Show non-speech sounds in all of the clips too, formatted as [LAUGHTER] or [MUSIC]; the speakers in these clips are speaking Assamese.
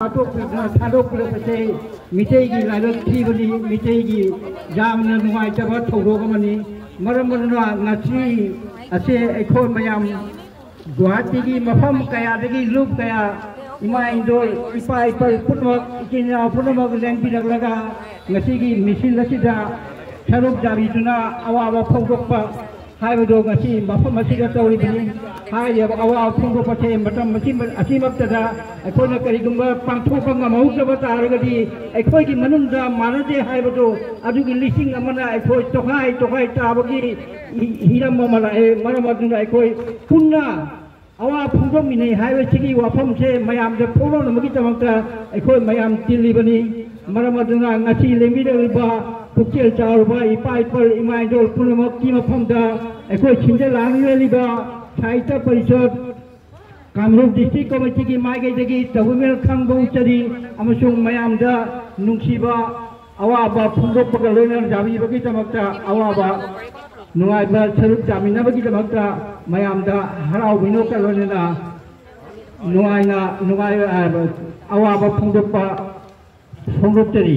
बाटो की लाइल थीबनी मिचई की नाइटब थोड़ी असे अखोन गुवाहाटी की मफम क्या लूप क्या इमा इंदोर इपा इपल पुनम पुनम लेंबीरगा मिशन सरुक जाबीदुना अवाब फौदप hai mươi dog asi mafam asi ga đi bini hai ya awa phung ko pache matam masi asi map tada ko na kari gumba pangtho panga mau da bata arga di ekoi ki manum da manade hai bado adu ki lising amana ekoi tokai tokai ta bagi hiram mamala e maramadun ekoi kunna awa phungdom mini hai we chigi wa phom che mayam de pholo na magi tamang ta. Ekoi mayam tilibani maramadun ngasi lembi da ba kucil chawba ipai pol imaidol punamok ki mafamda ekoi chinje langile liba saita parishad kamrup district committee ki maigai dagi tabumil khangbo uchari amasung mayamda nungsiba awaba phungdok pagal loinar jabi bagi tamakta awaba nungaiba saruk jamina bagi tamakta mayamda harau bino ka loinana nungaina nungai awaba phungdok pa phungdok chari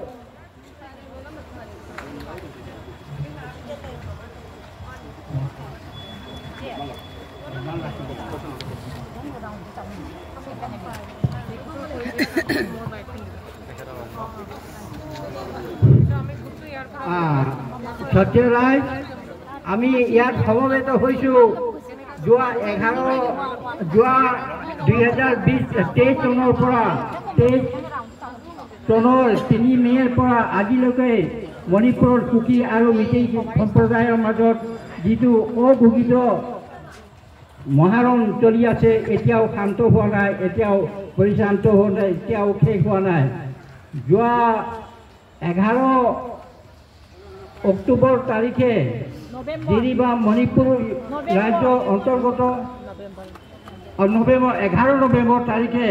[COUGHS] Satyaraj আমি ইয়াত সমবেত হৈছোঁ যোৱা এঘাৰ যোৱা দুই হাজাৰ বিছ তেইছ চনৰ পৰা তেইছ চনৰ তিনি মে'ৰ পৰা আজিলৈকে মণিপুৰৰ কুকি আৰু মিচিং সম্প্ৰদায়ৰ মাজত যিটো অঘোষিত মহাৰণ চলি আছে এতিয়াও শান্ত হোৱা নাই এতিয়াও পৰিশান্ত হোৱা নাই এতিয়াও শেষ হোৱা নাই। যোৱা এঘাৰ অক্টোবৰ তাৰিখে জিৰিবা মণিপুৰ ৰাজ্যৰ অন্তৰ্গত নৱেম্বৰ এঘাৰ নৱেম্বৰ তাৰিখে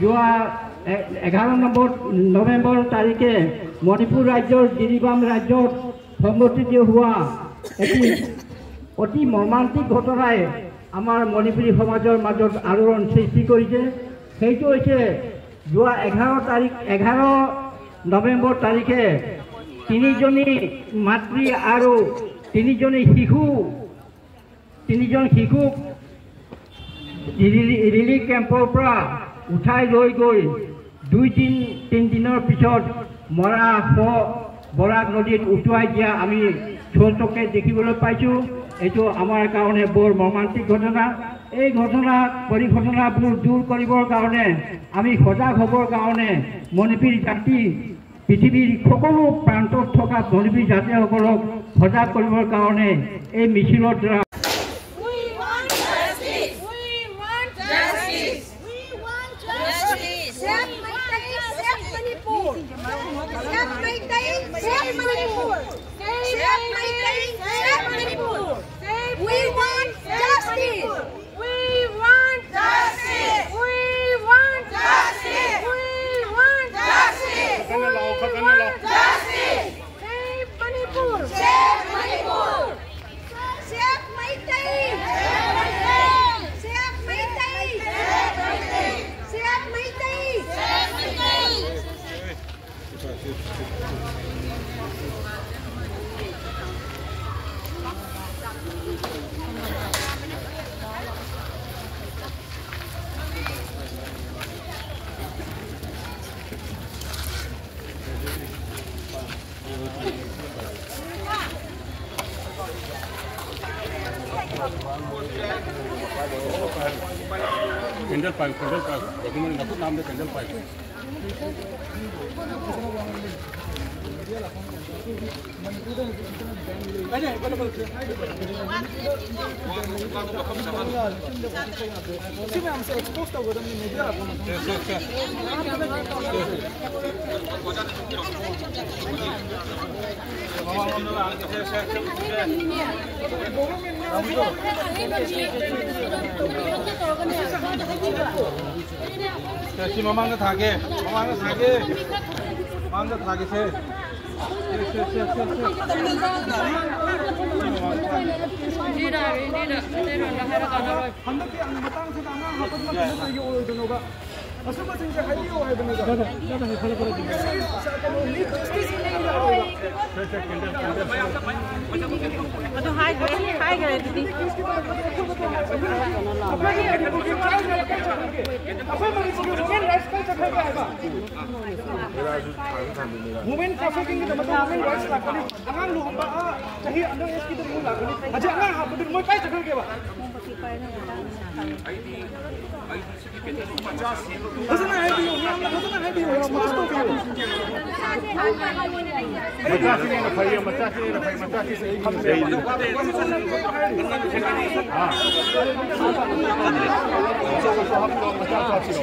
যোৱা এঘাৰ নম্বৰ নৱেম্বৰ তাৰিখে মণিপুৰ ৰাজ্যৰ জিৰিবাম ৰাজ্যত সংঘটিত হোৱা এটি অতি মৰ্মান্তিক ঘটনাই আমাৰ মণিপুৰী সমাজৰ মাজত আলোড়ন সৃষ্টি কৰিছে। সেইটো হৈছে যোৱা এঘাৰ তাৰিখ এঘাৰ নৱেম্বৰ তাৰিখে তিনিজনী মাতৃ আৰু তিনিজনী শিশু তিনিজন শিশুক ৰিলিফ কেম্পৰ পৰা উঠাই লৈ গৈ দুই তিন তিনিদিনৰ পিছত মৰা শ বৰাক নদীত উটুৱাই দিয়া আমি চৌচকে দেখিবলৈ পাইছোঁ। এইটো আমাৰ কাৰণে বৰ মৰ্মান্তিক ঘটনা। এই ঘটনা পৰিঘটনাবোৰ দূৰ কৰিবৰ কাৰণে আমি সজাগ হ'বৰ কাৰণে মণিপুৰী জাতি পৃথিৱীৰ সকলো প্ৰান্তত থকা মণিপুৰী জাতিসকলক সজাগ কৰিবৰ কাৰণে এই মিছিলৰ দ্বাৰা candle pipe candle pipe document मैंने नाम दे candle pipe Sigur am să expus o ꯍꯥꯏꯈ꯭ꯔꯦ खायला आहे kita kita aja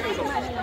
kita